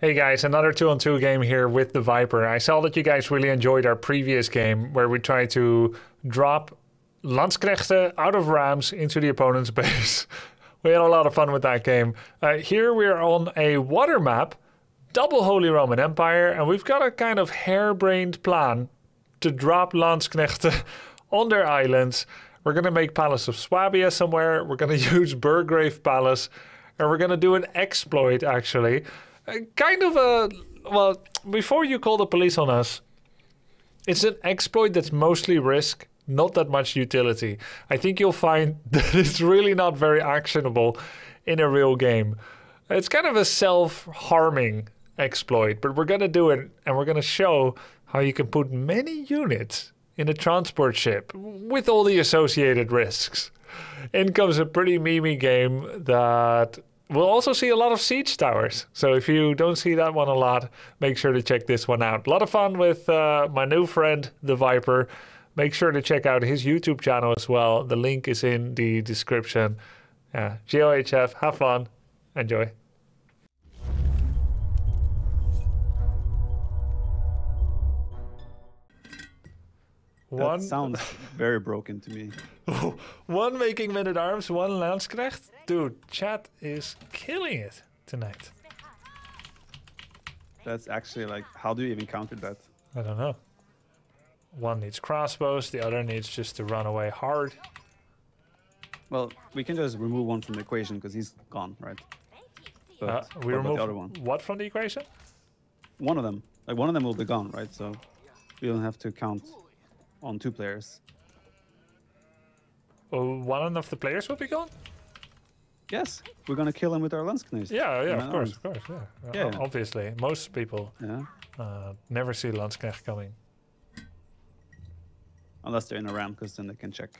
Hey guys, another two on two game here with the Viper. I saw that you guys really enjoyed our previous game where we tried to drop Landsknechten out of rams into the opponent's base. we had a lot of fun with that game. Uh, here we're on a water map, double Holy Roman Empire, and we've got a kind of harebrained plan to drop Landsknechten on their islands. We're going to make Palace of Swabia somewhere. We're going to use Burgrave Palace, and we're going to do an exploit actually. Kind of a well, before you call the police on us, it's an exploit that's mostly risk, not that much utility. I think you'll find that it's really not very actionable in a real game. It's kind of a self harming exploit, but we're going to do it and we're going to show how you can put many units in a transport ship with all the associated risks. In comes a pretty memey game that we'll also see a lot of siege towers. So if you don't see that one a lot, make sure to check this one out. A lot of fun with uh, my new friend, the Viper. Make sure to check out his YouTube channel as well. The link is in the description. Yeah, GOHF, have fun, enjoy. That sounds very broken to me. one making men at arms, one Landsknecht. Dude, chat is killing it tonight. That's actually like, how do you even counter that? I don't know. One needs crossbows, the other needs just to run away hard. Well, we can just remove one from the equation because he's gone, right? But Uh, we remove the other one. what from the equation? One of them, like one of them will be gone, right? So we don't have to count on two players. Oh, one of the players will be gone? Yes, we're gonna kill him with our Landsknecht. Yeah, yeah, of course, arm. of course, yeah. Yeah. Obviously, most people Yeah, uh, never see Landsknecht coming. unless they're in a ram, because then they can check.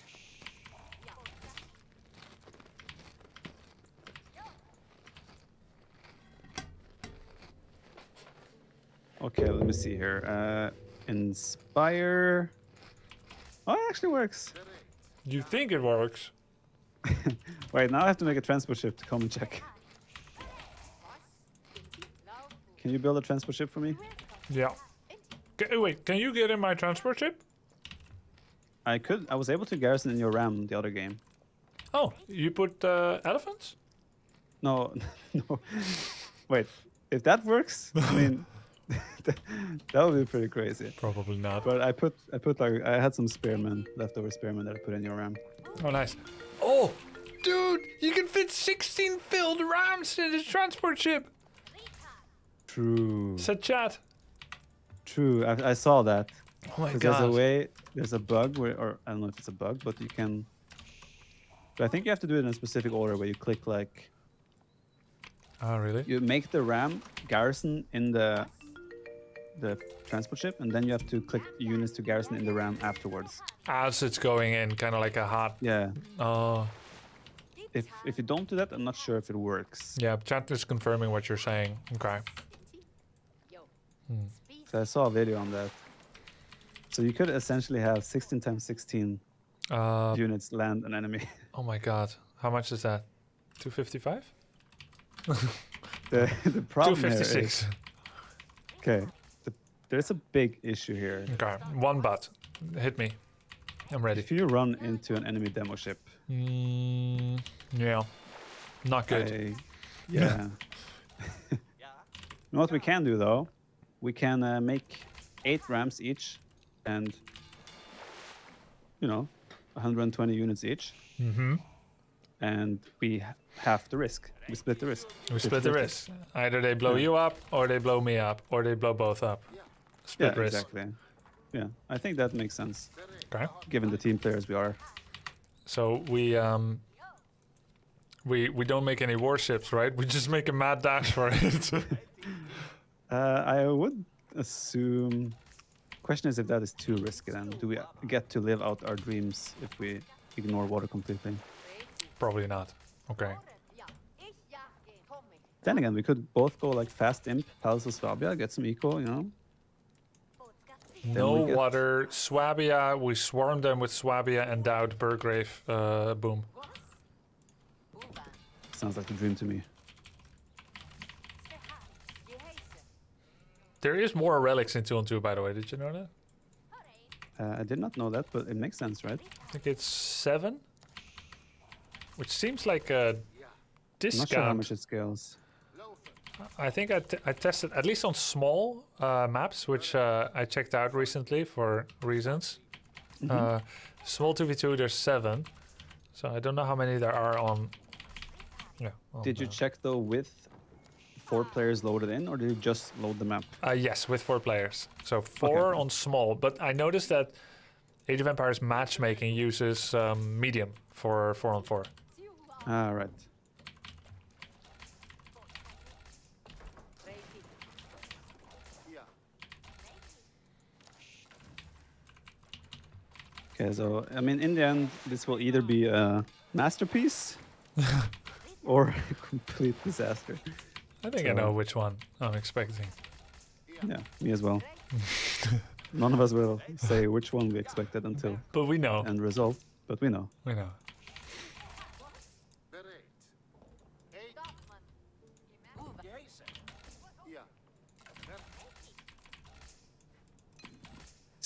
Okay, let me see here. Uh, inspire. Oh, it actually works. You think it works? Wait, now I have to make a transport ship to come and check. Can you build a transport ship for me? Yeah. Ca- wait, can you get in my transport ship? I could. I was able to garrison in your ram the other game. Oh, you put uh, elephants? No, no. Wait, if that works, I mean, that would be pretty crazy. Probably not. But I put, I put like, I had some spearmen, leftover spearmen that I put in your ram. Oh, nice. Oh, dude, you can fit 16 filled rams in this transport ship. True. Said chat. True. I, I saw that. Oh my 'Cause god. there's a way, there's a bug where, or I don't know if it's a bug, but you can. But I think you have to do it in a specific order where you click like Oh, really? you make the ram garrison in the the transport ship, and then you have to click units to garrison in the ram afterwards. As it's going in, kind of like a hot. Yeah. Oh, If if you don't do that, I'm not sure if it works. yeah. Chat is confirming what you're saying. Okay. So I saw a video on that. So you could essentially have 16 times 16 Uh, units land an enemy. oh my god. How much is that? 255? the the problem here is 256. okay. The, there's a big issue here. Okay. One butt. Hit me. I'm ready. If you run into an enemy demo ship, Mm, yeah. Not good. I- yeah. you know what we can do though? We can uh, make eight rams each, and you know, 120 units each, Mm-hmm. and we ha- half the risk. We split the risk. We split the risk. Either they blow Yeah. you up, or they blow me up, or they blow both up. Split Yeah, exactly. Yeah, I think that makes sense Okay. given the team players we are. So we um we we don't make any warships, right? We just make a mad dash for it. Uh, I would assume. Question is if that is too risky. Then do we get to live out our dreams if we ignore water completely? Probably not. Okay. Then again, we could both go like fast imp, Palace of Swabia, get some eco, you know. No water. Swabia. We swarmed them with Swabia and Dowd Burgrave. Uh, boom. Sounds like a dream to me. There is more relics in 2 on 2, by the way. Did you know that? Uh, I did not know that, but it makes sense, right? I think it's 7. Which seems like a I'm not sure how much it scales. I think I, t- I tested at least on small uh, maps, which uh, I checked out recently for reasons. Mm-hmm. Uh, small 2v2, there's seven. So I don't know how many there are on. Yeah. on, Did you check though with four players loaded in, or did you just load the map? Uh, yes, with four players. So four Okay. on small. But I noticed that Age of Empires matchmaking uses um, medium for four on four. Ah, right. Okay, so I mean, in the end, this will either be a masterpiece or a complete disaster. I think I know which one I'm expecting. Yeah, me as well. None of us will say which one we expected until But we know. end result, but we know. We know.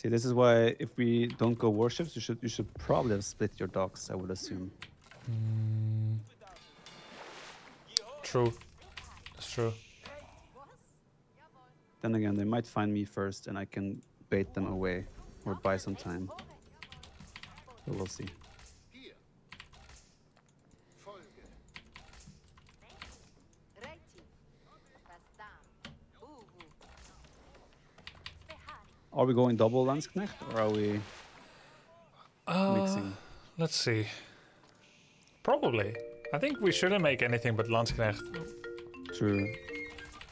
See, this is why if we don't go warships, you should you should probably have split your docks. I would assume. Hmm. True. That's true. Then again, they might find me first, and I can bait them away or buy some time. But we'll see. Are we going double Landsknecht or are we Uh, mixing? Let's see. Probably. I think we shouldn't make anything but Landsknecht. True.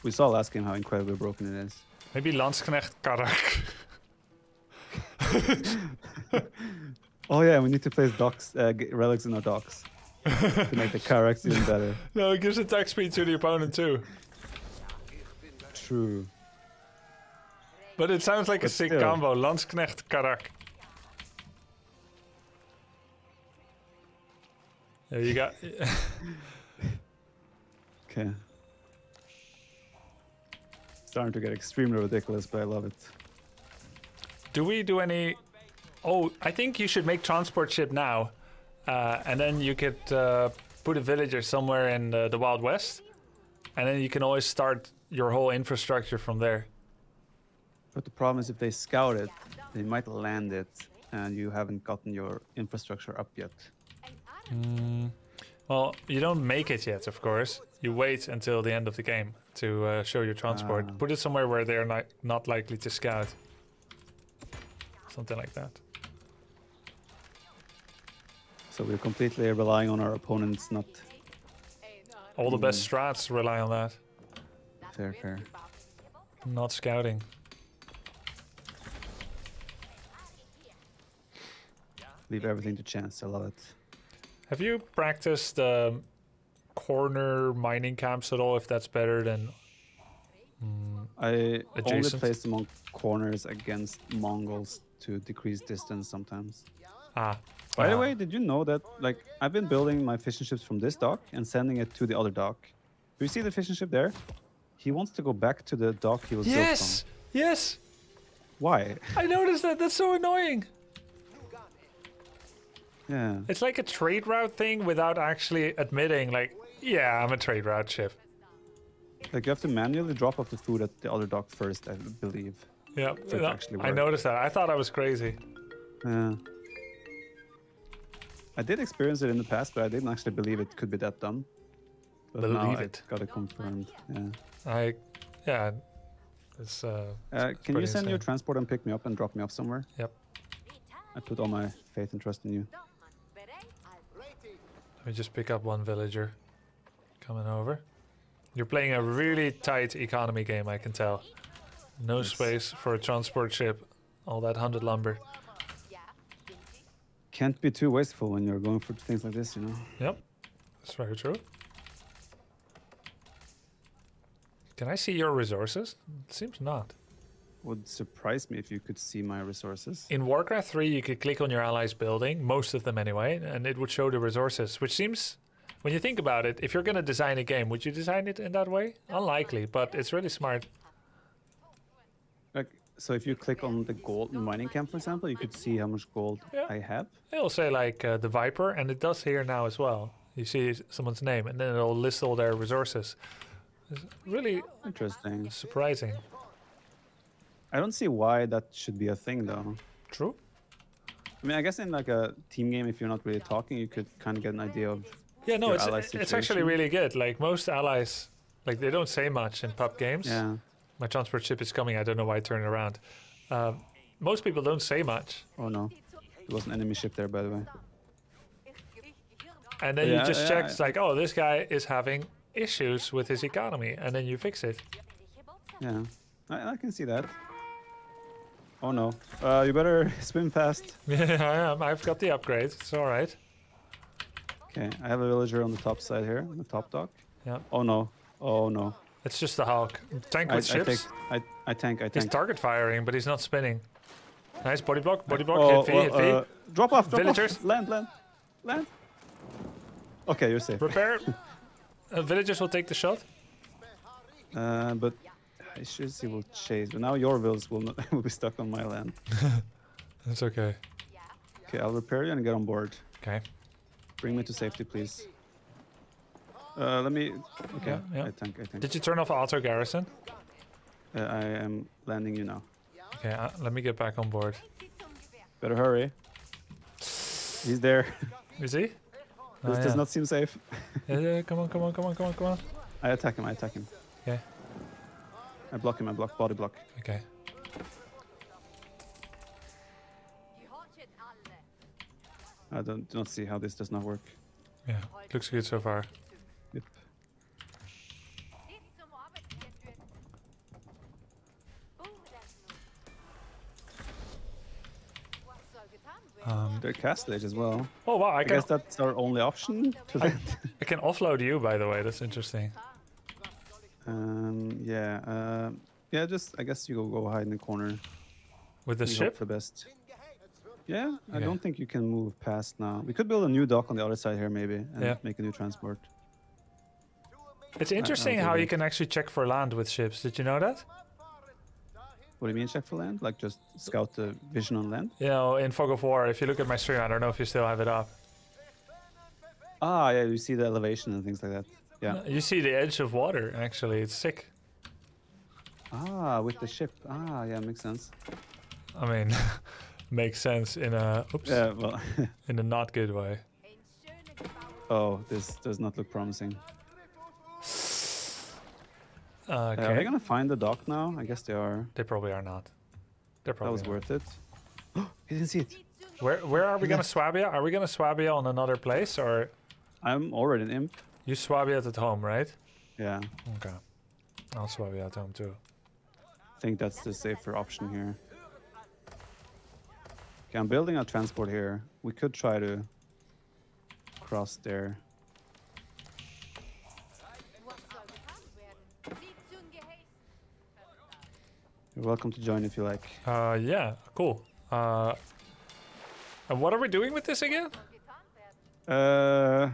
We saw last game how incredibly broken it is. Maybe Landsknecht Carrack. Oh yeah, we need to place docks, uh, relics in our docks to make the characters even better. no, it gives attack speed to the opponent too. True. But it sounds like a sick still. combo. Landsknecht Carrack. There you got. Okay. Starting to get extremely ridiculous, but I love it. Do we do any? Oh, I think you should make transport ship now, uh, and then you could uh, put a villager somewhere in the, the Wild West, and then you can always start your whole infrastructure from there. But the problem is if they scout it, they might land it, and you haven't gotten your infrastructure up yet. Well, you don't make it yet, of course. You wait until the end of the game to uh, show your transport. Ah. Put it somewhere where they're not, not likely to scout. Something like that. So we're completely relying on our opponents, not All the best strats rely on that, fair, fair. not scouting. Leave everything to chance. I love it. Have you practiced um, corner mining camps at all? If that's better than I only place them on corners against Mongols to decrease distance sometimes. ah. By the way, did you know that like I've been building my fishing ships from this dock and sending it to the other dock? Do you see the fishing ship there? He wants to go back to the dock he was Yes, built yes. from. Why? I noticed that. That's so annoying. Yeah. It's like a trade route thing without actually admitting, like, yeah, I'm a trade route ship. Like you have to manually drop off the food at the other dock first, I believe. Yeah, no, actually I noticed that. I thought I was crazy. Yeah. I did experience it in the past, but I didn't actually believe it could be that dumb. But Believe it. Got it confirmed. Yeah. I, yeah, it's. Uh, Uh, it's can you send your insane. transport and pick me up and drop me off somewhere? Yep. I put all my faith and trust in you. Let me just pick up one villager coming over. You're playing a really tight economy game, I can tell. No Yes. space for a transport ship. All that hunted lumber. Can't be too wasteful when you're going for things like this, you know. Yep, that's very true. Can I see your resources? Seems not. Would surprise me if you could see my resources. In Warcraft 3, you could click on your allies' building, most of them anyway, and it would show the resources, which seems, when you think about it, if you're going to design a game, would you design it in that way? Unlikely, but it's really smart. Like, so if you click on the gold mining camp, for example, you could see how much gold Yeah. I have. It'll say like uh, the Viper, and it does here now as well. You see someone's name, and then it'll list all their resources. It's really Interesting. surprising. I don't see why that should be a thing, though. True. I mean, I guess in like a team game, if you're not really talking, you could kind of get an idea of. Yeah, no, it's it's actually really good. Like most allies, like they don't say much in pub games. Yeah. My transport ship is coming. I don't know why I turned around. Um, most people don't say much, Oh no, there was an enemy ship there, by the way. and then Yeah, you just yeah, check. yeah. It's like, oh, this guy is having issues with his economy, and then you fix it. Yeah, I, I can see that. Oh no, uh, you better swim fast. Yeah, I am. I've got the upgrade. It's all right. Okay, I have a villager on the top side here, on the top dock. Yeah, Oh no, oh no. it's just the Hulk tank I, I with take, ships. I, I tank, I tank. He's tank. target firing, but he's not spinning. Nice body block. Body block. Oh, hit V. well, hit V. uh, drop off, drop Villagers. off. Land, land, land. Okay, you're safe. Repair. uh, villagers will take the shot. Uh, but I should see will chase. But now your vills will not will be stuck on my land. That's okay. Okay, I'll repair you and get on board. Okay. Bring me to safety, please. Uh, let me. Okay, Yeah, yeah. I think. I think. Did you turn off auto garrison? Uh, I am landing you now. Okay, uh, let me get back on board. Better hurry. He's there. Is he? Oh, this yeah. does not seem safe. Yeah, yeah, come on, come on, come on, come on, come on. I attack him. I attack him. Okay. I block him. I block body block. Okay. I don't do not see how this does not work. Yeah, looks good so far. Yep. Um, They're castle age as well. oh wow, I I guess that's our only option to land. I can offload you by the way. That's interesting. Um, yeah. Uh, yeah. Just I guess you go go hide in the corner. With the hope ship. for the best. Yeah, I Okay. don't think you can move past now. We could build a new dock on the other side here, maybe, and Yeah. make a new transport. It's interesting how you can actually check for land with ships. Did you know that? What do you mean check for land? Like just scout the vision on land? You know, in Fog of War, if you look at my stream, I don't know if you still have it up. Ah, yeah, you see the elevation and things like that. Yeah. You see the edge of water. Actually, it's sick. Ah, with the ship. Ah, yeah, makes sense. I mean, makes sense in a oops, Yeah, well, in a not good way. oh, this does not look promising. Uh, Uh, okay. are they gonna find the dock now? I guess they are. They probably are not. They're probably. That was not. worth it. he didn't see it. Where where are we gonna Swabia? Are we gonna Swabia on another place or I'm already an imp. You Swabia at home, right? Yeah, Okay. I'll Swabia at home too. I think that's the safer option here. Okay, I'm building a transport here. We could try to cross there. You're welcome to join if you like. Uh, yeah, cool. Uh, and what are we doing with this again? Uh,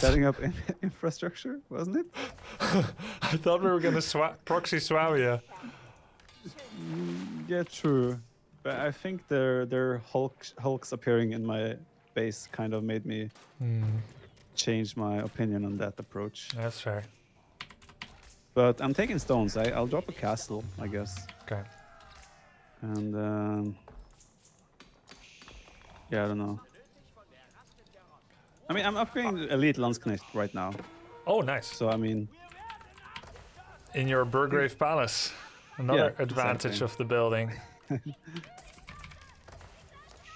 setting up in infrastructure, wasn't it? I thought we were gonna swa- proxy Swabia. Yeah, true. But I think their their Hulk Hulks appearing in my base kind of made me Hmm, change my opinion on that approach. that's fair. But I'm taking stones. I, I'll drop a castle, I guess. Okay. And um, yeah, I don't know. I mean, I'm upgrading Elite Landsknecht right now. Oh, nice. So I mean, In your Burgrave Palace. Another Yeah, advantage exactly. of the building.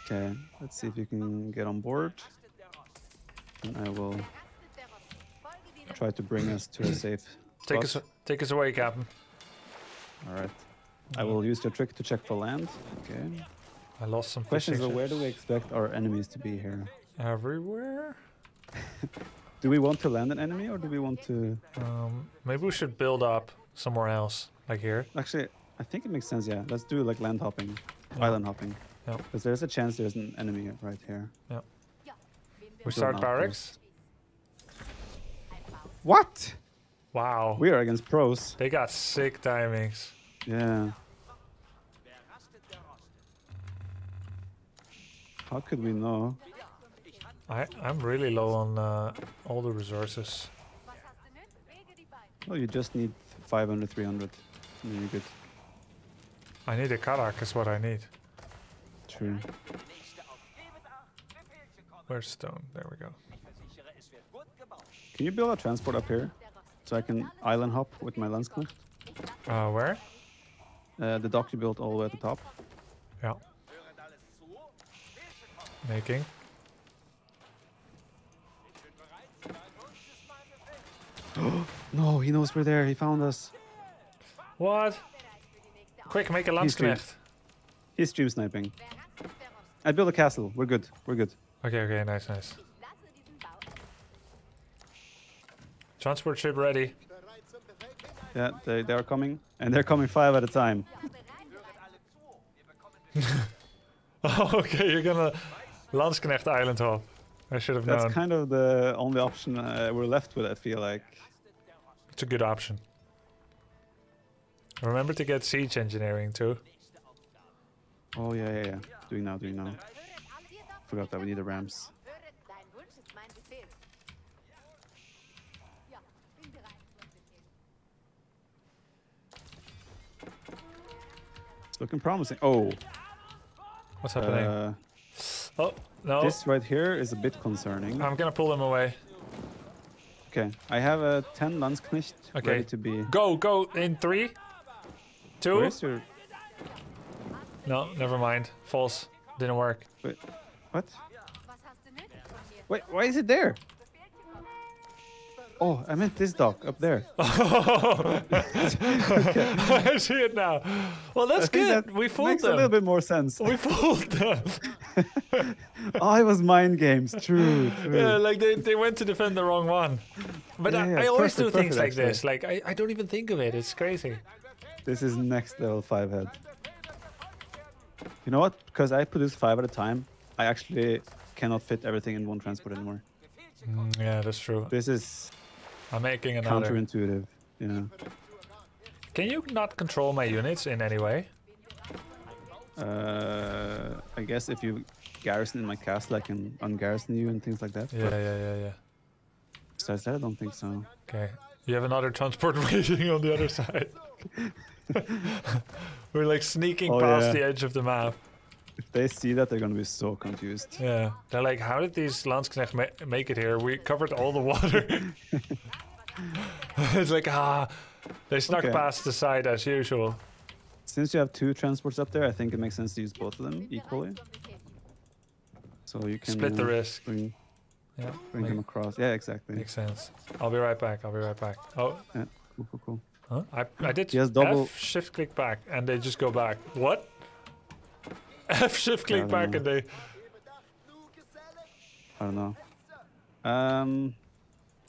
okay, let's see if you can get on board. And I will try to bring us to a safe Take spot. us, take us away, Captain. All right. I will use your trick to check for land. Okay. I lost some Question is, where do we expect our enemies to be here? everywhere. do we want to land an enemy or do we want to? Um, maybe we should build up somewhere else, like here. Actually, I think it makes sense. Yeah, let's do like land hopping, yeah. island hopping. Yeah. Because there's a chance there's an enemy right here. Yeah. We start barracks. What? Wow. We are against pros. They got sick timings. Yeah. How could we know? I, I'm really low on uh, all the resources. Was hast du nötig? Wege die Beine. Well, you just need 500, 300. And then you're good. I need a carrack is what I need. True. Where's stone? There we go. Can you build a transport up here? So I can island hop with my Landsknecht? Uh, where? Uh, the dock you built all the way at the top. Yeah. Making. No, he knows we're there. He found us. What? Bereit für die nächste Quick, make a. Landsknecht. He's stream sniping. Wer hat der Rost? I built a castle. We're good. We're good. Okay, okay, nice, nice. Ich lasse diesen Bau. Transport ship ready. Bereit zum Befehl hinein. Yeah, they, they are coming. And they're coming five at a time. Ja, bereit sein. Oh, okay, you're gonna Landsknecht Island hop. I should have That's known. kind of the only option uh, we're left with, I feel like. It's a good option. Remember to get siege engineering too. Oh, yeah, yeah, yeah. Doing now, doing now. Höret alle, ihr darf Forgot that we need the rams. Höret, dein Wunsch ist mein Befehl. Ja, bin bereit für einen Befehl. It's looking promising. Oh, What's happening? uh, oh no! this right here is a bit concerning. I'm gonna pull them away. Okay, I have a 10 Landsknecht Okay. ready to be. Go, go in three, two. Your. No, never mind. False. Didn't work. Wait, what? Was hast du nötig von mir? Wait, why is it there? Oh, I meant this dog up there. I see it now. Well, that's I good. that we fooled makes a little bit more sense. We fooled them. oh, it was mind games. True. true. Yeah, like they, they went to defend the wrong one. But Yeah, I, I always do perfect, things perfect, like this. Like I, I don't even think of it. It's crazy. This is next level five head. You know what? Because I produce five at a time, I actually cannot fit everything in one transport anymore. Mm, yeah, that's true. This is I'm making another. counterintuitive. Yeah. Can you not control my units in any way? Uh, I guess if you garrison in my castle, I can ungarrison you and things like that. Yeah, yeah, yeah, yeah. Besides that, I don't think so. Okay. You have another transport waiting on the other side. We're like sneaking Oh, past yeah. the edge of the map. If they see that, they're gonna be so confused. Yeah. They're like, how did these Landsknecht ma- make it here? We covered all the water. it's like, ah, they snuck Okay. past the side as usual. Since you have two transports up there, I think it makes sense to use both of them equally. So you can Split the uh, risk. Bring, Yeah. bring make- them across. Yeah, exactly. Makes sense. I'll be right back. I'll be right back. Oh, Yeah, cool, cool, cool. huh? I, I did has double- F shift click back and they just go back. What? F shift click don't back know. and they. I don't know. Um,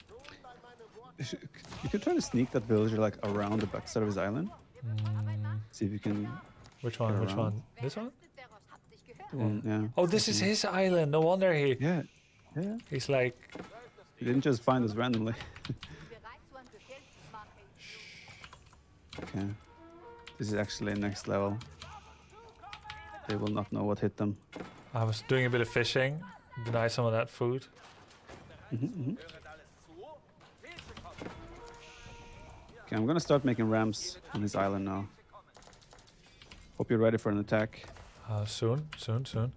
bei meinem Wort. sh- you could try to sneak that villager like around the backside of his island. See if you can. Which one? Which one? This one? Der Rost hat dich gehört. One, yeah. Oh, this is his island. No wonder he Yeah, yeah. he's like. He didn't just find us randomly. Bereit zu einem Befehl? Mach ich. okay. This is actually next level. They will not know what hit them. I was doing a bit of fishing. Deny some of that food. Mhm, mhm. Okay, I'm gonna start making ramps on this island now. Hope you're ready for an attack. Uh, soon, soon, soon.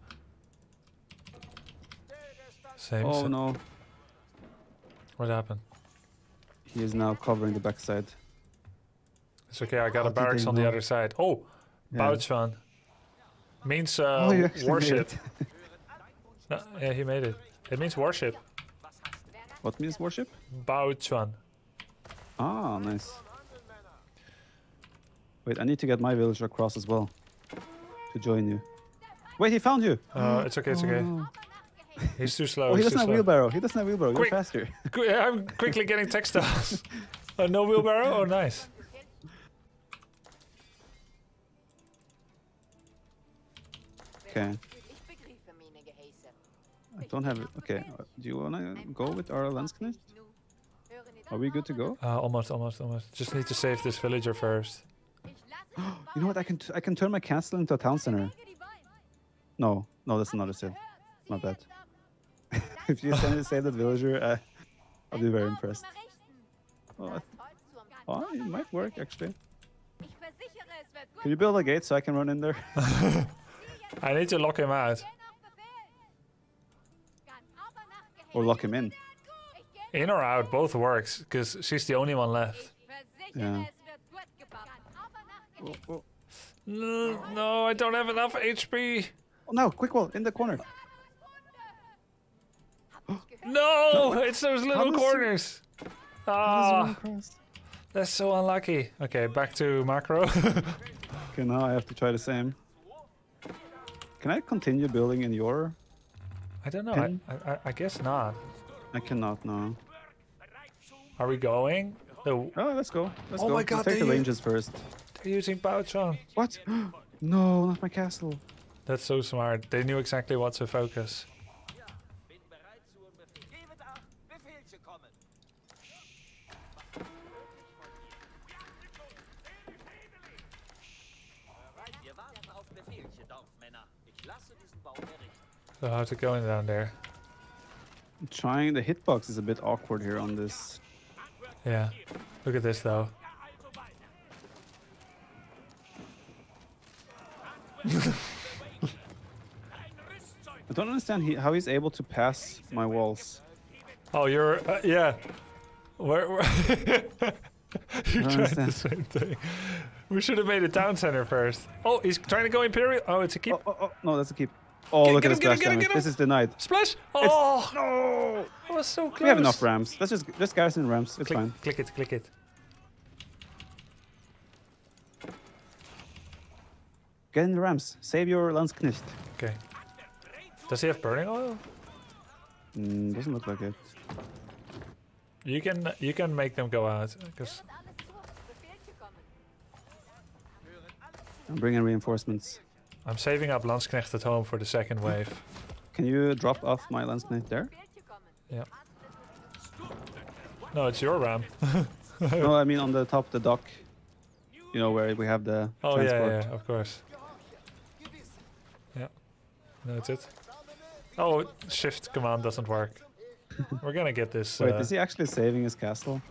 Same. Oh no, What happened? he is now covering the backside. It's okay. I got How a barracks on the other side. Oh, Yeah. Baochuan. Means uh, Oh, you actually made warship. No, yeah, he made it. It means warship. What means warship? Chuan. Ah, nice. Wait, I need to get my villager across as well to join you. Wait, he found you. Uh, it's okay. It's okay. Oh, He's too slow. Oh, he doesn't have slow. wheelbarrow. He doesn't have wheelbarrow. Quick. You're faster. Qu- I'm quickly getting textiles. uh, no wheelbarrow? Oh, nice. Okay. Ich begreife meine Geheiße. I don't have it. Okay. Do you wanna go with our Landsknecht? Nu. Are we good to go? Uh, almost, almost, almost. Just need to save this villager first. Ich lasse dich You know what? I can t- I can turn my castle into a town center. Wege die Beine. No, no, that's another civ. Hört, Not bad. if you send me to save that villager, uh, I'll be very impressed. Oh, oh, it might work actually. Ich versichere, es wird gut. Can you build a gate so I can run in there? I need to lock him out. Gern auf Befehl. Kann aber nachgehängt. or lock him in? In or out, both works, because she's the only one left. versichere, Ja. es wird gut gebaut. Kann aber Oh, oh. No, no, I don't have enough HP. Oh, no, quick wall in the corner. No, it's those little does corners. Ah, that's so unlucky. Okay, back to macro. Okay, now I have to try the same. Can I continue building in your? I don't know. I, I, I guess not. I cannot now. Are we going? No, Oh, let's go. Let's Oh go. my We'll God, take the ranges first. they're using Baochuan. What? no, not my castle. That's so smart. They knew exactly what to focus. So how's it going down there? Trying the hitbox is a bit awkward here on this. Yeah. Look at this though. I don't understand he, how he's able to pass my walls. Oh, you're uh, yeah. Where? where you're trying the same thing. We should have made a town center first. Oh, he's trying to go imperial. Oh, it's a keep. Oh, oh, oh, no, that's a keep. Oh, Get- look get at him, him, splash damage. This is denied. Splash! Oh, No! that was so close. We have enough ramps. Let's just just garrison ramps. It's Click, fine. click it, click it. Get in the ramps. Save your Landsknecht. Okay. Does he have burning oil? Mm, doesn't look like it. You can you can make them go out because Wird alles zu. Befehlchen kommen. I'm bringing reinforcements. I'm saving up Landsknecht at home for the second wave. Can you drop off my Landsknecht there? Yeah. No, it's your ram. no, I mean on the top of the dock. You know where we have the Oh yeah, transport. yeah, of course. Yeah, noted. Oh, shift command doesn't work. We're gonna get this. Wait, uh, is he actually saving his castle?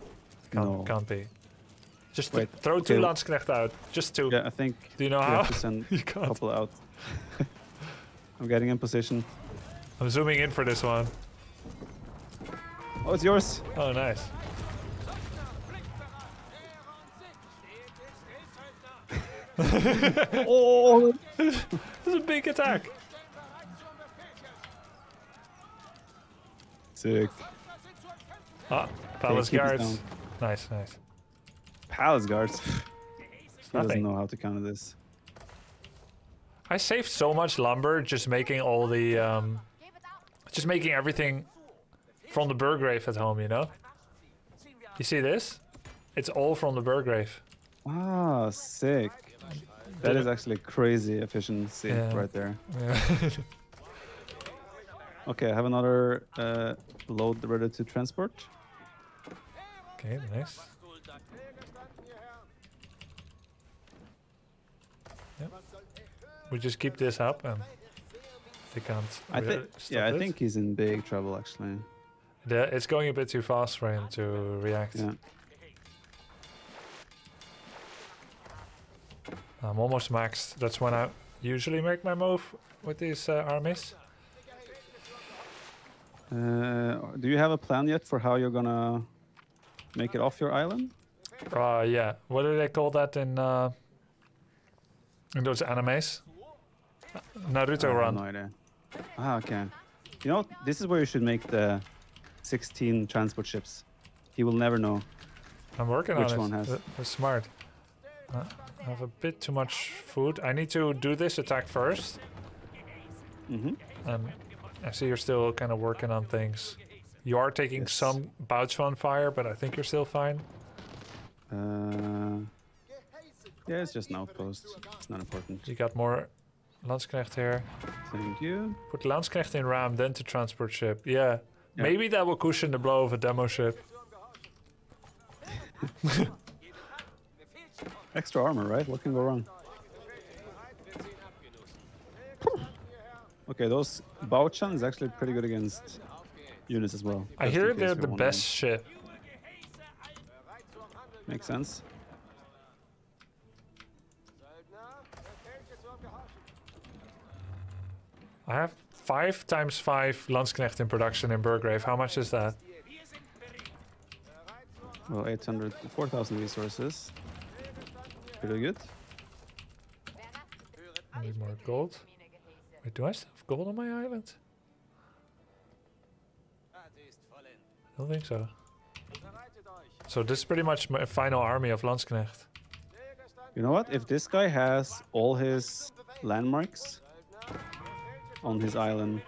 can't, no. can't be. Just Wait, throw two okay. Out. Just two. Yeah, I think Do you know how? to send You can't. couple out. I'm getting in position. I'm zooming in for this one. Oh, it's yours. Oh, nice. Oh! This is a big attack. Sick. Ah, palace this guards. Nice, nice. Palace guards. he doesn't know how to counter this. I saved so much lumber just making all the um, just making everything from the Burgrave at home. You know. You see this? It's all from the Burgrave. Ah, sick. That is actually crazy efficiency Yeah. right there. Yeah. Okay, I have another uh, load ready to transport. okay, nice. We just keep this up and they can't. I think. Yeah, I think he's in big trouble actually. The- it's going a bit too fast for him to react. Yeah. I'm almost maxed. That's when I usually make my move with these uh, armies. Uh, do you have a plan yet for how you're gonna make it off your island? Uh, yeah. What do they call that in uh, in those animes? Naruto I have run. no idea. Ah, okay. You know, this is where you should make the 16 transport ships. He will never know. I'm working Which on it. one has- Th- That's smart. Uh, I have a bit too much food. I need to do this attack first. Mm -hmm. And I see you're still kind of working on things. You are taking Yes. some bouts on fire, but I think you're still fine. Uh, yeah, it's just an outpost. It's not important. You got more Landsknecht here. Thank you. Put Landsknecht in ram, then to transport ship. Yeah. Yeah. Maybe that will cushion the blow of a demo ship. Extra armor, right? What can go wrong? Okay, those Baochuan is actually pretty good against units as well. I hear they're the best ship. Makes sense. I have five times five Landsknecht in production in Burgrave. How much is that? Well, 800, 4,000 resources. Pretty good. I need more gold. Wait, do I still have gold on my island? Die ist vollend. I don't think so. So this is pretty much my final army of Landsknecht. You know what? If this guy has all his landmarks Söldner, befehlt ihr on his island,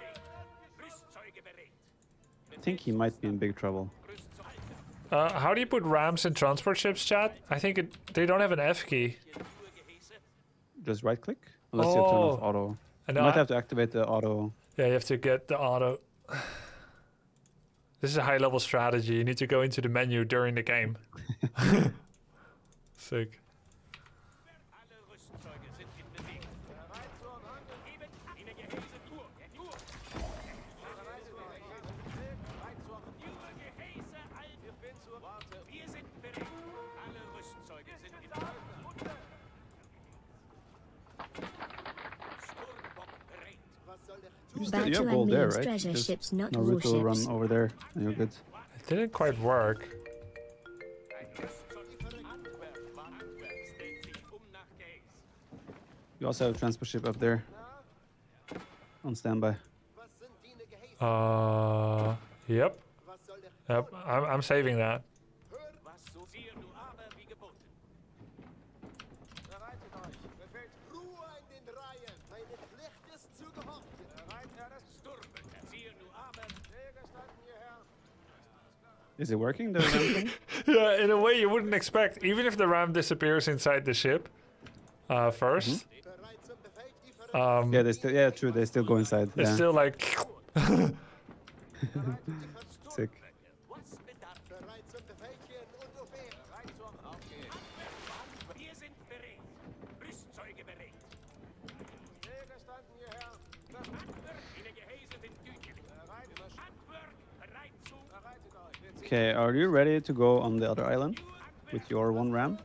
I think he might be in big trouble. Uh, how do you put rams in transport ships, chat? I think it, they don't have an F key. Just right click, unless you turn off Oh. auto. And You might I- have to activate the auto. Yeah, you have to get the auto. This is a high level strategy. You need to go into the menu during the game. Sick. Der You, tun? still, you have Battle gold there, means right? treasure Just ships, not Naruto run over there, and you're good. It didn't quite work. Ein Rüstzeug. Antwerp war Antwerp. Stellt sich nach Gehäuse. You also have a transport ship up there on standby. Was sind deine Gehäuse? Uh, yep, Was soll der yep. I'm, I'm saving that. Is it working? Yeah, in a way you wouldn't expect. Even if the ram disappears inside the ship uh, 1st Bereit zum Befehl. Die Ver um, yeah, they still. Yeah, true. They still go inside. it's yeah, still like. Okay, are you ready to go on the other island with your one ram?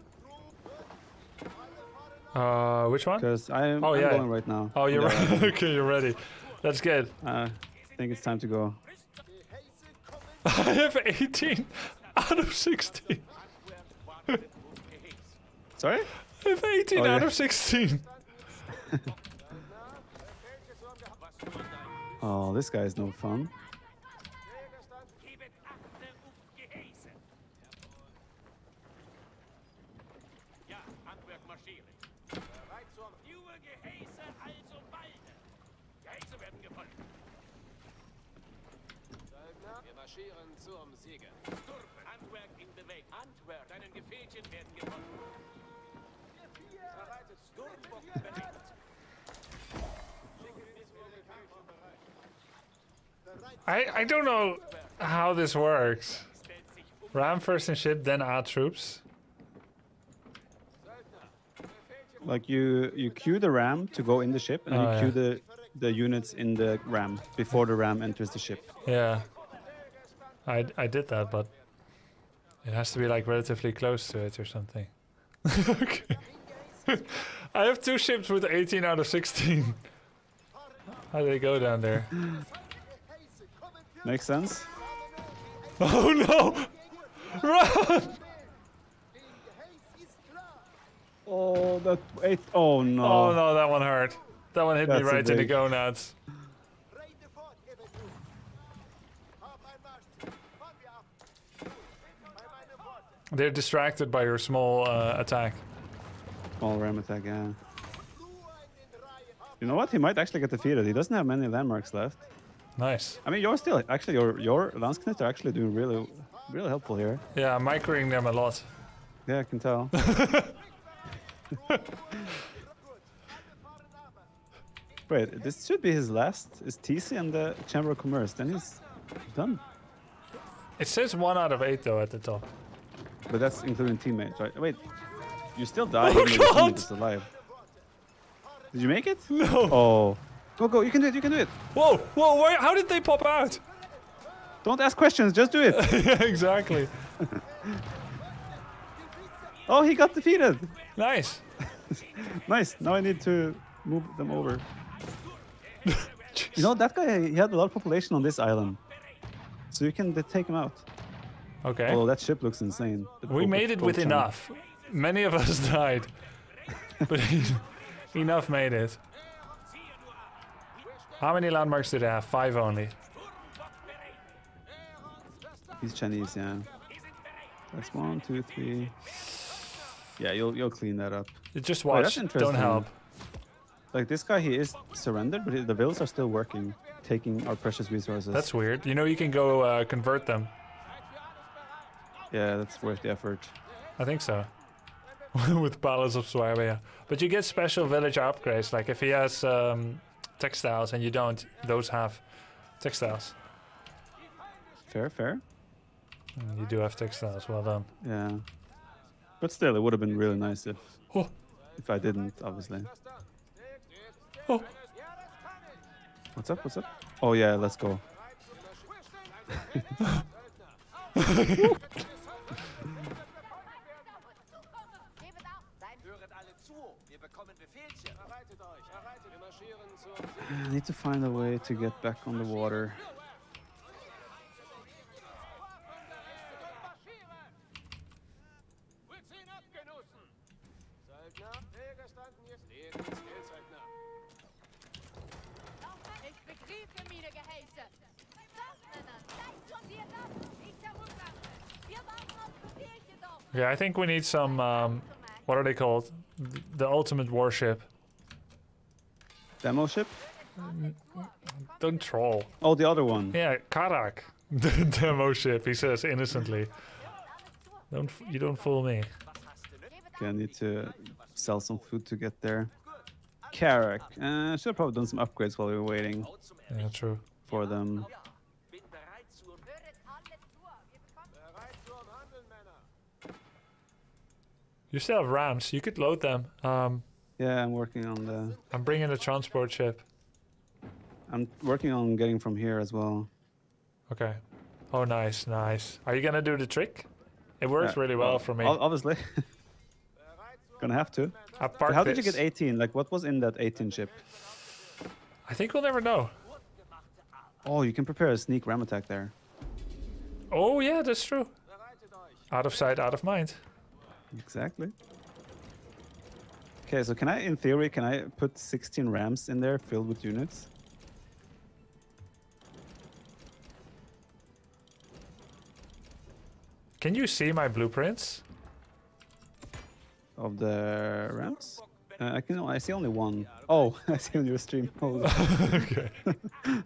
Uh, which one? Because I'm, Oh, I'm yeah. going right now. Oh, you're right. okay, you're ready. That's good. Uh, I think it's time to go. I have 18 out of 16. Sorry? I have 18 Oh, out yeah. of 16. Oh, this guy is no fun. Sieger. Sturm, Handwerk in Bewegung. Handwerk, deinen Gefählchen werden gefolgt. Bereitet. Sturmbock bereit. I, I don't know how this works. Stellt sich. Ram first in ship, then A troops. Like you, you queue the ram to go in the ship, and Oh, you yeah. queue the the units in the ram before the ram enters the ship. Yeah. I, I did that, but it has to be like relatively close to it or something. okay. I have two ships with 18 out of 16. How do they go down there? Makes sense. Oh no! Run! den Gehäuse ist klar. Oh, that eight oh no. Oh no, that one hurt. That one hit me That's a right in the gonads. They're distracted by your small uh, attack. Small ram attack. Yeah. Ruhe in den Reihen. Hab You know what? He might actually get defeated. He doesn't have many landmarks left. Nice. I mean, you're still actually your your Landsknecht are actually doing really, really helpful here. Yeah, I'm microing them a lot. Yeah, I can tell. gut. Alle fahren aber. Wait, this should be his last. Is TC and the Chamber of Commerce? Then he's done. It says one out of eight though at the top. But that's including teammates, right? Wait, you still die Oh, even though the God! teammate is alive. Did you make it? No. Oh, Go, go, you can do it, you can do it. Whoa, whoa, where, how did they pop out? Don't ask questions, just do it. yeah, exactly. oh, he got defeated. Nice. Nice. Now I need to move them over. you know, that guy, he had a lot of population on this island. So you can take him out. Okay. Oh, that ship looks insane. We made it with Baochuan. enough. Many of us died. but enough made it. How many landmarks do they have? Five only. He's Chinese, yeah. That's one, two, three. Yeah, you'll you'll clean that up. Just Oh, watch. Don't help. Like this guy, he is surrendered, but the villas are still working, taking our precious resources. That's weird. You know you can go uh, convert them. Yeah, that's worth the effort. I think so. With Palace of Swabia. But you get special village upgrades. Like if he has um, textiles and you don't, those have textiles. Fair, fair. Mm, You do have textiles. Well done. Yeah. But still, it would have been really nice if Oh, if I didn't, obviously. oh. What's up? What's up? Oh yeah, let's go. Gebet auf, sein Höret alle zu. Wir bekommen Befehlchen. Bereitet euch, bereitet. Wir marschieren zur I need to find a way to get back on the water. Yeah, I think we need some. Um, what are they called? The ultimate warship. Demo ship? Don't troll. Oh, the other one. Yeah, Carrack. The demo ship. He says innocently. Don't f- you don't fool me. Okay, I need to sell some food to get there. Carrack. Uh, should have probably done some upgrades while we were waiting Yeah, true. for them. Bin bereit zur Höret alle zu. Wir bekommen Bereit zum Handeln, Männer. You still have rams. You could load them. Um, Yeah, I'm working on the. I'm bringing the transport ship. I'm working on getting from here as well. Okay. Oh, nice, nice. Are you gonna do the trick? It works Yeah, really well for me. Obviously, gonna have to. I But parked how did you get 18? Like, what was in that 18 ship? I think we'll never know. Oh, you can prepare a sneak ram attack there. Oh yeah, that's true. Out of sight, out of mind. Exactly. Okay, so can I, in theory, can I put 16 rams in there filled with units? Can you see my blueprints? Of the rams? Uh, I can. I see only one. Oh, I see on your stream. Okay.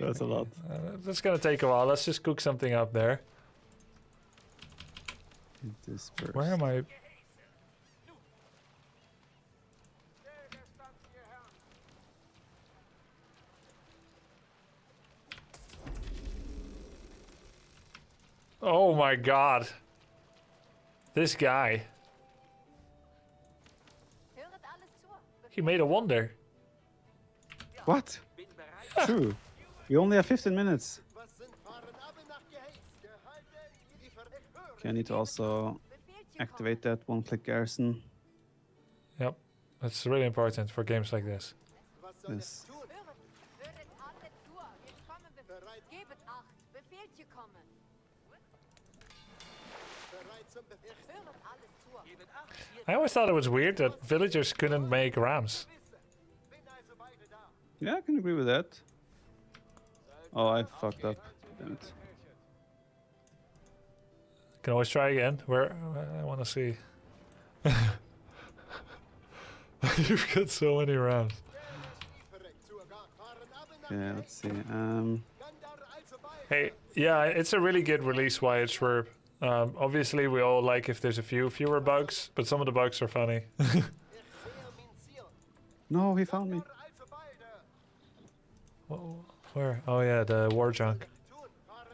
that's a lot. Uh, that's gonna take a while. Let's just cook something up there. Where am I? Oh my god. This guy. Höret alles zu. He made a wonder. What? True. We only have 15 minutes. Was sind fahren ab nach Geheiß? Gehalte, die Ver ich höre. Okay, I need to also activate that one-click garrison. Yep. That's really important for games like this. Yes. I always thought it was weird that villagers couldn't make rams. Bin also beide da. Yeah, I can agree with that. Oh, I fucked up. Damn it. Can always try again. Where I want to see. You've got so many rams. Verreckt zur Gar. Fahren ab nach Yeah, let's see. Um, Gandar also beide. Hey, yeah, it's a really good release. Why it's for. Um, obviously, we all like if there's a few fewer bugs, but some of the bugs are funny. Ich sehe min Ziel. no, he found me. Where? Oh yeah, the war junk.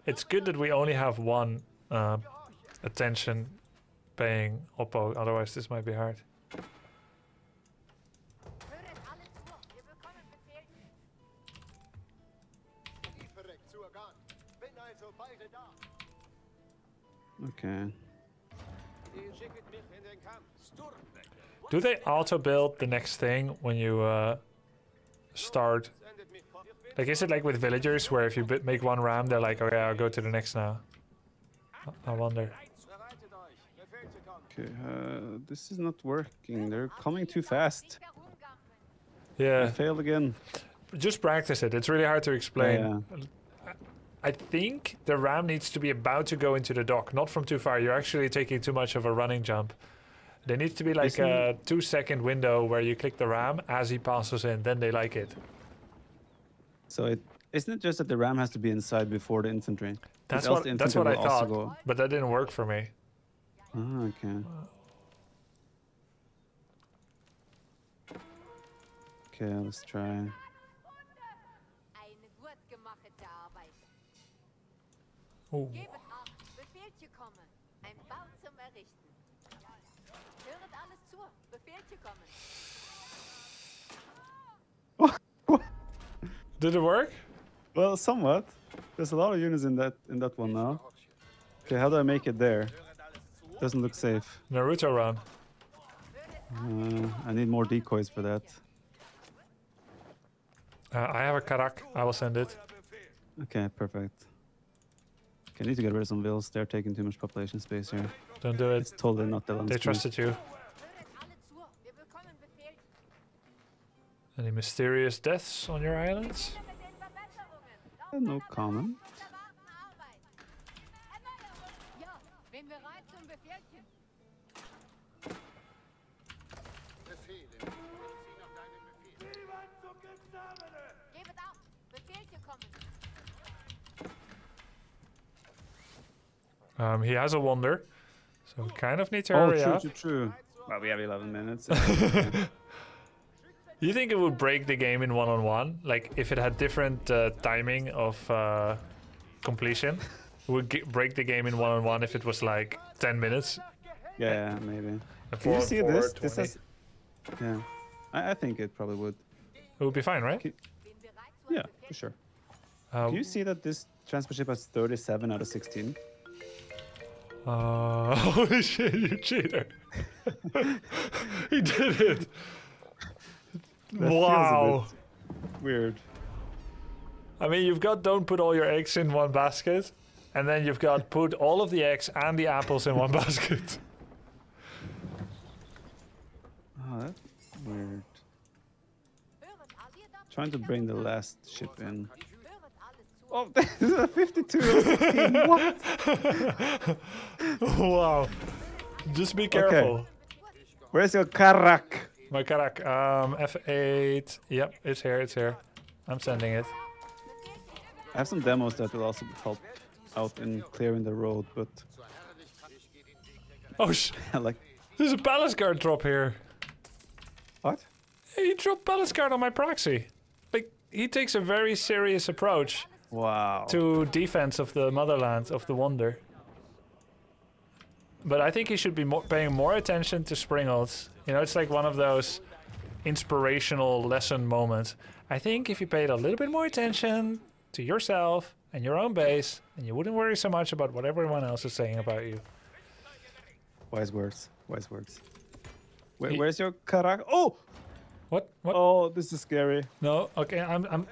It's good that we only have one um, attention paying Oppo. Otherwise, this might be hard. Okay. Ihr schicket mich in den Kampf. Sturmwelle. Do they auto build the next thing when you uh, start? Sendet mich fort. Ich bin Like, is it like with villagers where if you make one ram, they're like, okay, I'll go to the next now? I- wonder. bereitet euch. Befehl zu kommen. Okay. Uh, this is not working. They're coming too fast. Herumgammeln. I Yeah, failed again. just practice it. It's really hard to explain. Yeah. I think the ram needs to be about to go into the dock, not from too far. You're actually taking too much of a running jump. There needs to be like Isn't- a two second window where you click the ram as he passes in, then they like it. So it isn't it just that the ram has to be inside before the infantry? That's what the that's what I infantry will also thought, go- but that didn't work for me. Ah, okay. Okay, let's try. Ooh. Gebet acht, Befehlchen kommen. Ein Bau zum Errichten. Höret alles zu, Befehlchen kommen. Did it work? Well, somewhat. There's a lot of units in that in that one now. Okay, how do I make it there? Doesn't look safe. Naruto run. Uh, I need more decoys for that. Uh, I have a carrack. I will send it. Okay, perfect. Okay, I need to get rid of some vills. They're taking too much population space here. Don't do it. It's totally not the They trusted you. Höret alle zu, wir bekommen Befehlchen. Any mysterious deaths on your islands? Mit den Verbesserungen. Uh, No comment. Um, he has a wonder, so we kind of need to Oh, hurry true, up. true, true. Well, we have 11 minutes. You think it would break the game in one on one? Like if it had different uh, timing of uh, completion, it would g- break the game in one on one if it was like 10 minutes. yeah, maybe. And Can you see four, this? This 20. has. Yeah, I, I think it probably would. It would be fine, right? Can- Bin bereit zu Yeah, for sure. Uh, Do you see that this transport ship has 37 out of 16? Uh, holy shit, you cheater. he did it. That wow. Weird. I mean, you've got don't put all your eggs in one basket, and then you've got put all of the eggs and the apples in one basket. Oh, that's weird. Höret alle da, Trying to bring the last ship in. Höret alles zu. Oh, this is a 52 out of What? wow. Just be careful. Okay. Where's your carrack? My carrack, um, F8. Yep, it's here, it's here. I'm sending it. I have some demos that will also help out in clearing the road, but Oh, sh- like. there's a palace guard drop here. What? He dropped palace guard on my proxy. Like, he takes a very serious approach Wow. to defense of the motherland of the wonder. But I think he should be more, paying more attention to Springles. You know, it's like one of those inspirational lesson moments. I think if you paid a little bit more attention to yourself and your own base, then you wouldn't worry so much about what everyone else is saying about you. Wise words. Wise words. Where, where's your carrack? Oh! What? What? Oh, this is scary. No. Okay, I'm I'm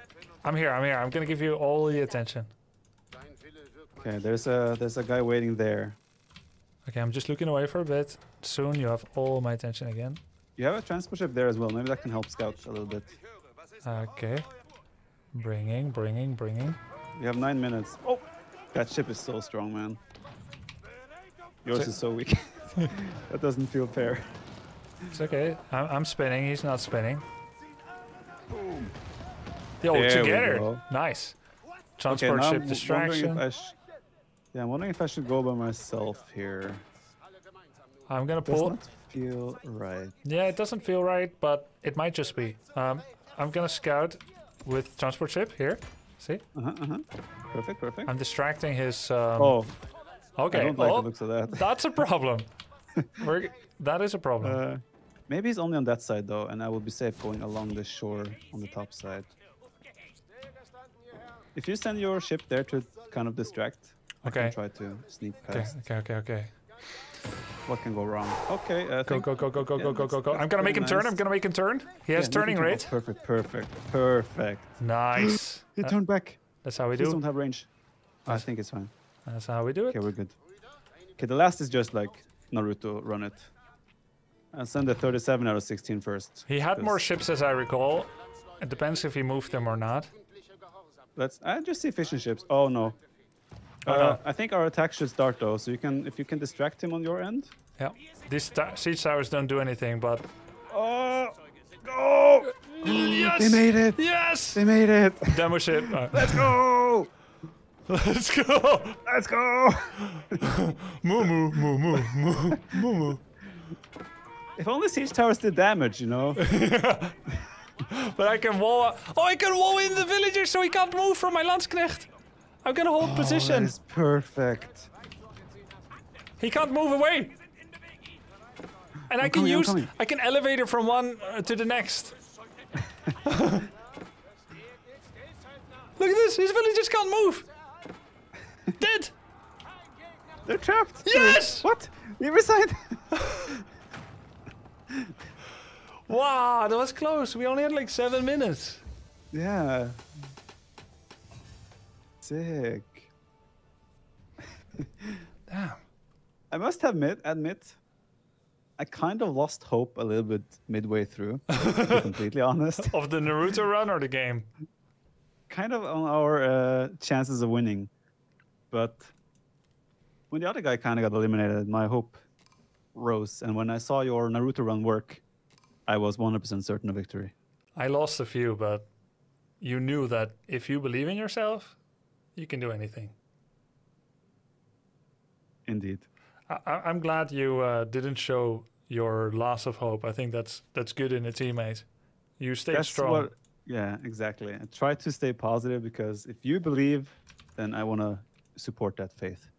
I'm here. I'm here. I'm gonna give you all the attention. Dein Wille wird mein Okay, there's a there's a guy waiting there. Okay, I'm just looking away for a bit. Soon you have all my attention again. You have a transport ship there as well. Maybe that can help scout a little bit. Okay. Bringing, bringing, bringing. You have nine minutes. Oh, that ship is so strong, man. Yours So- is so weak. that doesn't feel fair. It's okay. I'm, I'm spinning. He's not spinning. Yo, There together. Nice. Transport now ship I'm distraction. wondering if I sh- yeah, I'm wondering if I should go by myself here. I'm gonna Does pull. not feel right. Yeah, it doesn't feel right, but it might just be. Um, I'm gonna scout with transport ship here. See, Uh huh. Uh huh. Perfect. Perfect. I'm distracting his. Um, oh, okay. I don't like oh, the looks of that. that's a problem. We're, that is a problem. Uh, maybe he's only on that side though, and I will be safe going along the shore on the top side. If you send your ship there to kind of distract, I can Okay. try to sneak Okay, past. okay, okay, okay. What can go wrong? Okay. I Go, think- go, go, go, go, yeah, go, go, go, go. I'm gonna make him turn. I'm gonna make him turn. He has make turning rate. Perfect, perfect, perfect. Nice. He Uh, turned back. That's how we Please do. don't have range. I think it's fine. That's how we do it. Okay, we're good. Okay, the last is just like Naruto run it. And send the 37 out of 16 first. He had more ships, as I recall. It depends if he moved them or not. Let's. I just see fishing ships. Oh no. Oh, Uh, no. I think our attack should start though, so you can if you can distract him on your end. Yeah. These ta- siege towers don't do anything, but Oh, go! yes, They made it. yes, They made it. demo ship. Uh, Let's go! let's go. Let's go! Moo moo moo moo moo moo moo. If only siege towers did damage, you know. But I can wall. Oh, I can wall in the villager, so he can't move from my Landsknecht. I'm gonna hold Oh, position. that is perfect. He can't move away. And I can coming, use. I can elevate it from one uh, to the next. Look at this. His villagers can't move. Dead. They're trapped. Yes! What? He resigned. Wow, that was close. We only had like seven minutes. yeah. Sick. Damn. I must admit, admit, I kind of lost hope a little bit midway through. to be completely honest, Of the Naruto run or the game? kind of on our uh, chances of winning, but when the other guy kind of got eliminated, my hope rose. And when I saw your Naruto run work, I was 100% certain of victory. I lost a few, but you knew that if you believe in yourself, you can do anything. Indeed. I, I'm glad you uh, didn't show your loss of hope. I think that's that's good in a teammate. You stay That's strong. what. Yeah, exactly. Try to stay positive because if you believe, then I want to support that faith.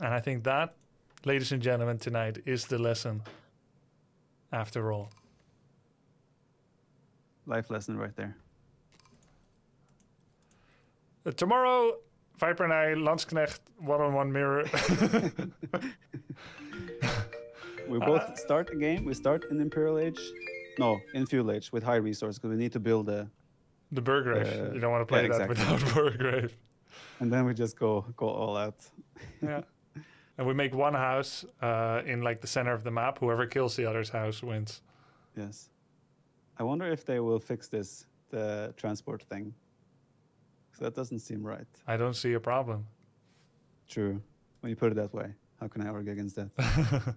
And I think that, ladies and gentlemen, tonight is the lesson. After all, Life lesson right there. Uh, tomorrow, Viper and I, Landsknecht, one-on-one mirror. We both start a game. We start in Imperial Age. No, in Feudal Age with high resource because we need to build a. the Burgrave. Uh, you don't want to play yeah, that exactly. without Burgrave. And then we just go go all out. yeah. And we make one house uh, in like the center of the map. Whoever kills the other's house wins. Yes. I wonder if they will fix this, the transport thing. 'Cause that doesn't seem right. I don't see a problem. True. When you put it that way, how can I argue against that?